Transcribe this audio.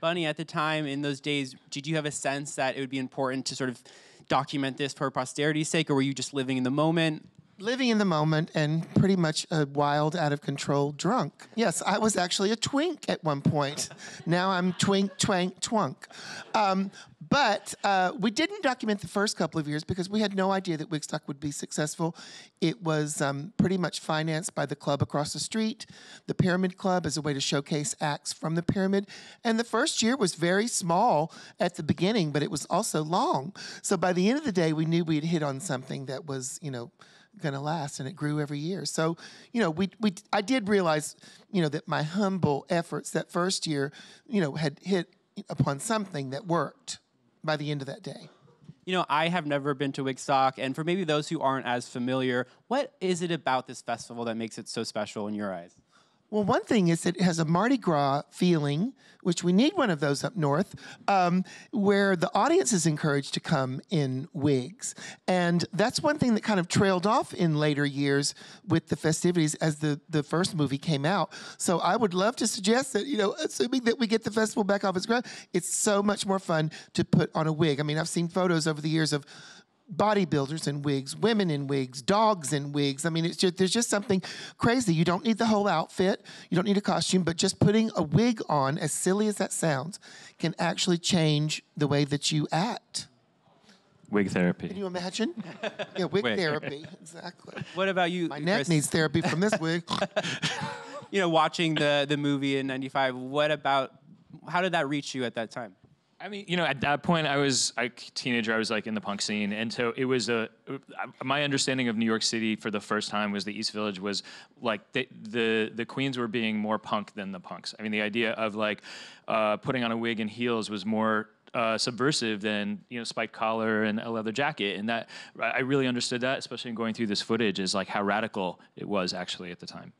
Bunny, at the time in those days, did you have a sense that it would be important to sort of document this for posterity's sake, or were you just living in the moment? Living in the moment and pretty much a wild, out of control drunk. Yes, I was actually a twink at one point. now I'm twink, twank, twunk. Um, but uh, we didn't document the first couple of years because we had no idea that Wigstock would be successful. It was um, pretty much financed by the club across the street, the Pyramid Club, as a way to showcase acts from the pyramid. And the first year was very small at the beginning, but it was also long. So by the end of the day, we knew we'd hit on something that was, you know, going to last and it grew every year. So you know we, we i did realize you know that my humble efforts that first year you know had hit upon something that worked by the end of that day. You know i have never been to wigstock and for maybe those who aren't as familiar what is it about this festival that makes it so special in your eyes well, one thing is that it has a Mardi Gras feeling, which we need one of those up north, um, where the audience is encouraged to come in wigs. And that's one thing that kind of trailed off in later years with the festivities as the, the first movie came out. So I would love to suggest that, you know, assuming that we get the festival back off its ground, it's so much more fun to put on a wig. I mean, I've seen photos over the years of bodybuilders in wigs, women in wigs, dogs in wigs. I mean, it's just, there's just something crazy. You don't need the whole outfit, you don't need a costume, but just putting a wig on, as silly as that sounds, can actually change the way that you act. Wig therapy. Can you imagine? yeah, wig, wig. therapy. Exactly. What about you? My neck Chris? needs therapy from this wig. you know, watching the the movie in '95. What about? How did that reach you at that time? I mean, you know, at that point, I was a teenager. I was like in the punk scene, and so it was a. My understanding of New York City for the first time was the East Village was like the the, the Queens were being more punk than the punks. I mean, the idea of like uh, putting on a wig and heels was more uh, subversive than you know spiked collar and a leather jacket, and that I really understood that, especially in going through this footage, is like how radical it was actually at the time.